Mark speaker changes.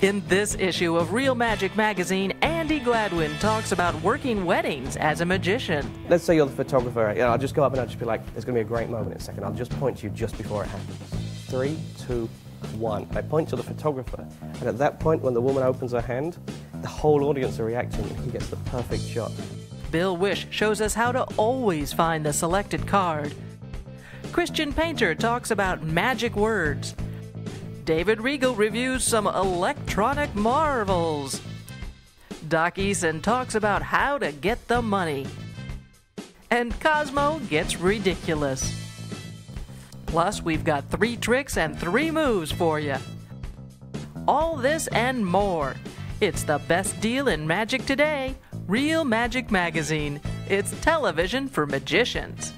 Speaker 1: In this issue of Reel Magic Magazine, Andy Gladwin talks about working weddings as a magician.
Speaker 2: Let's say you're the photographer. You know, I'll just go up and I'll just be like, there's going to be a great moment in a second. I'll just point to you just before it happens. Three, two, one. I point to the photographer. And at that point, when the woman opens her hand, the whole audience are reacting and he gets the perfect shot.
Speaker 1: Bill Wisch shows us how to always find the selected card. Christian Painter talks about magic words. David Regal reviews some electronic marvels. Doc Eason talks about how to get the money. And Cosmo gets ridiculous. Plus, we've got three tricks and three moves for you. All this and more. It's the best deal in magic today. Reel Magic Magazine. It's television for magicians.